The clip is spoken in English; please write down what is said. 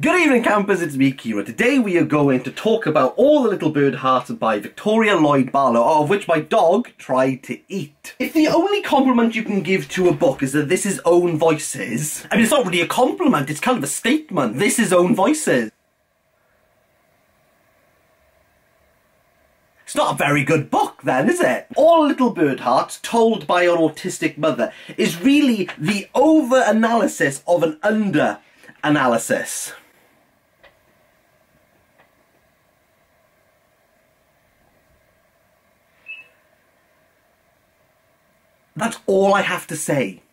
Good evening campers, it's me Kira. Today we are going to talk about All the Little Bird Hearts by Viktoria Lloyd Barlow, of which my dog tried to eat. If the only compliment you can give to a book is that this is own voices, I mean it's not really a compliment, it's kind of a statement. This is own voices. It's not a very good book then, is it? All Little Bird Hearts, told by an autistic mother, is really the over-analysis of an under-analysis. That's all I have to say.